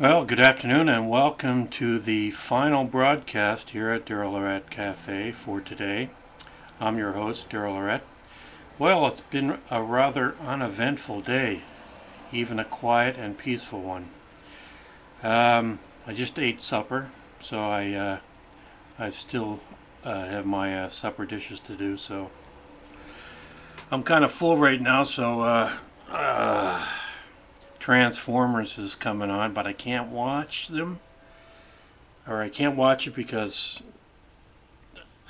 Well, good afternoon and welcome to the final broadcast here at Daryl Lorette Cafe for today. I'm your host, Daryl Lorette. Well, it's been a rather uneventful day, even a quiet and peaceful one. Um, I just ate supper, so I uh, I still uh, have my uh, supper dishes to do. So I'm kind of full right now, so uh, uh, Transformers is coming on, but I can't watch them. Or I can't watch it because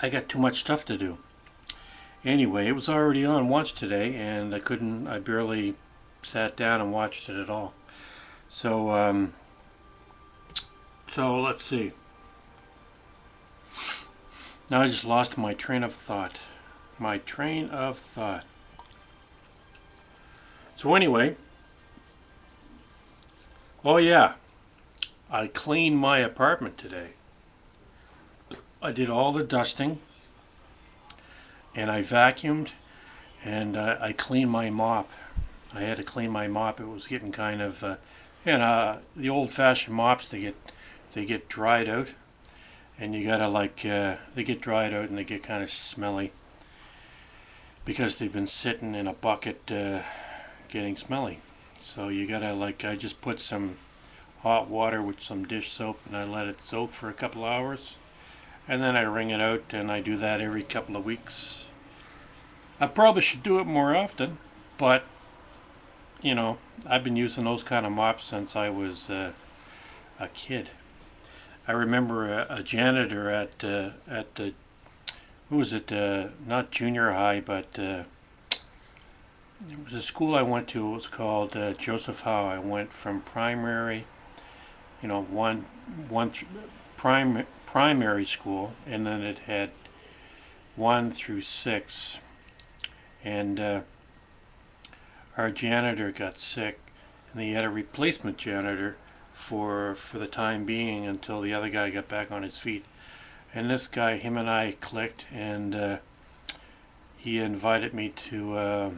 I got too much stuff to do. Anyway, it was already on once today, and I couldn't, I barely sat down and watched it at all. So, um, so let's see. Now I just lost my train of thought. My train of thought. So anyway, Oh yeah, I cleaned my apartment today. I did all the dusting and I vacuumed and uh, I cleaned my mop. I had to clean my mop. It was getting kind of, uh, you know, the old-fashioned mops they get they get dried out, and you gotta like uh, they get dried out and they get kind of smelly because they've been sitting in a bucket uh, getting smelly. So you gotta like, I just put some hot water with some dish soap and I let it soak for a couple hours. And then I wring it out and I do that every couple of weeks. I probably should do it more often, but you know, I've been using those kind of mops since I was uh, a kid. I remember a, a janitor at uh, at the who was it? Uh, not junior high, but it was a school I went to. It was called uh, Joseph Howe. I went from primary, you know, one one th- prime primary school, and then it had one through six, and uh, our janitor got sick, and they had a replacement janitor for for the time being until the other guy got back on his feet. And this guy, him and I clicked, and uh, he invited me to. Uh,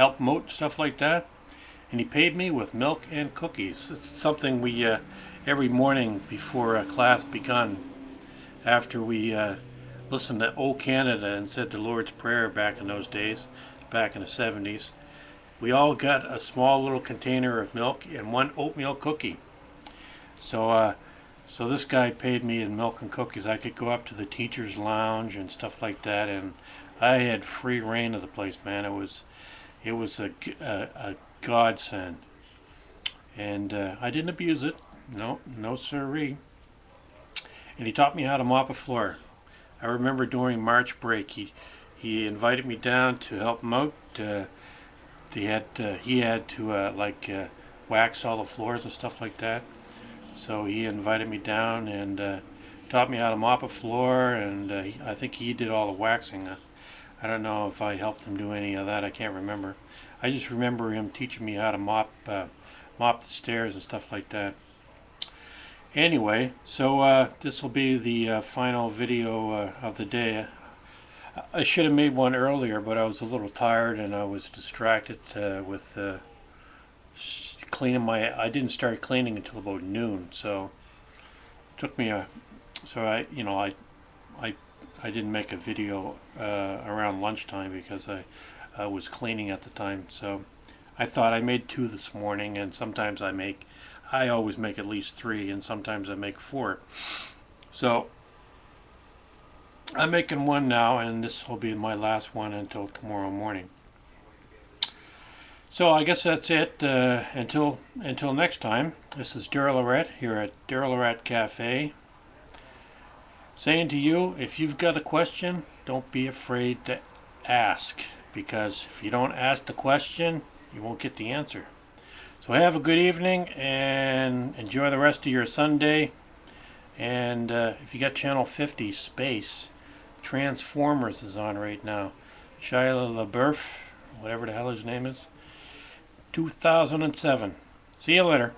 help moat stuff like that. And he paid me with milk and cookies. It's something we uh, every morning before a class begun, after we uh, listened to O Canada and said the Lord's Prayer back in those days, back in the 70s, we all got a small little container of milk and one oatmeal cookie. So, uh, so this guy paid me in milk and cookies. I could go up to the teacher's lounge and stuff like that, and I had free reign of the place, man. It was it was a, a, a godsend. And uh, I didn't abuse it. No, no siree. And he taught me how to mop a floor. I remember during March break, he, he invited me down to help him out. Uh, he had uh, he had to uh, like uh, wax all the floors and stuff like that. So he invited me down and uh, taught me how to mop a floor, and I think he did all the waxing. I don't know if I helped him do any of that. I can't remember. I just remember him teaching me how to mop uh, mop the stairs and stuff like that. Anyway, so uh, this will be the uh, final video uh, of the day. I should have made one earlier, but I was a little tired and I was distracted uh, with uh, cleaning my. I didn't start cleaning until about noon, so it took me a. So I, you know, I, I I didn't make a video uh, around lunchtime because I, was cleaning at the time. So I thought I made two this morning, and sometimes I make, I always make at least three, and sometimes I make four. So I'm making one now, and this will be my last one until tomorrow morning. So I guess that's it. Uh, until until next time, this is Daryl Lorette here at Daryl Lorette Cafe saying to you, if you've got a question, don't be afraid to ask because if you don't ask the question, you won't get the answer. So have a good evening and enjoy the rest of your Sunday. And uh, if you got channel 50 Space, Transformers is on right now. Shia LaBeouf, whatever the hell his name is. 2007. See you later.